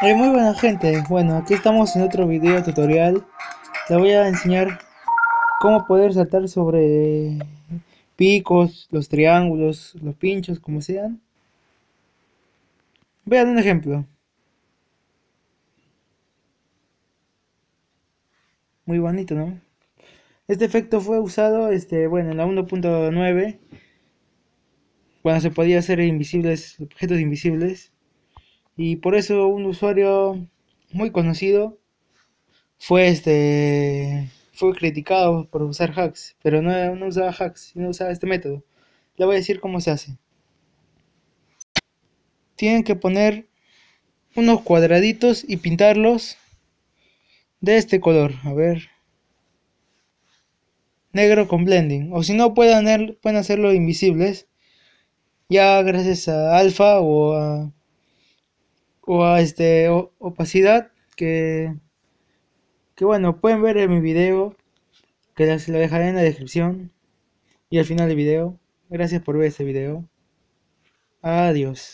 Hey, muy buena gente, bueno aquí estamos en otro video tutorial. Le voy a enseñar cómo poder saltar sobre picos, los triángulos, los pinchos, como sean. Vean un ejemplo. Muy bonito, ¿no? Este efecto fue usado, este, bueno, en la 1.9 Cuando se podía hacer invisibles, objetos invisibles y por eso un usuario muy conocido fue este fue criticado por usar hacks, pero no, no usaba hacks, sino usaba este método. Le voy a decir cómo se hace. Tienen que poner unos cuadraditos y pintarlos de este color, a ver. Negro con blending, o si no pueden, pueden hacerlo invisibles, ya gracias a alfa o a o a este opacidad que que bueno pueden ver en mi video que les lo dejaré en la descripción y al final del video. Gracias por ver este video. Adiós